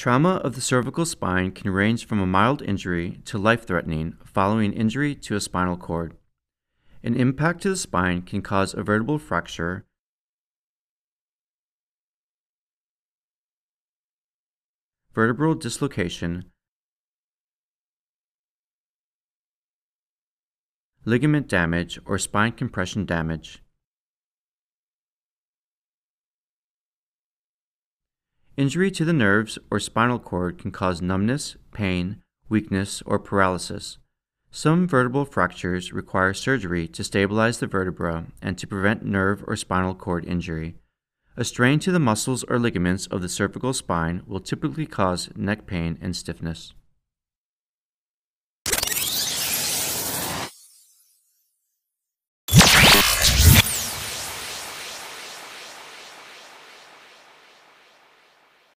Trauma of the cervical spine can range from a mild injury to life threatening following injury to a spinal cord. An impact to the spine can cause a vertebral fracture, vertebral dislocation, ligament damage, or spine compression damage. Injury to the nerves or spinal cord can cause numbness, pain, weakness, or paralysis. Some vertebral fractures require surgery to stabilize the vertebra and to prevent nerve or spinal cord injury. A strain to the muscles or ligaments of the cervical spine will typically cause neck pain and stiffness.